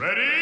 Ready?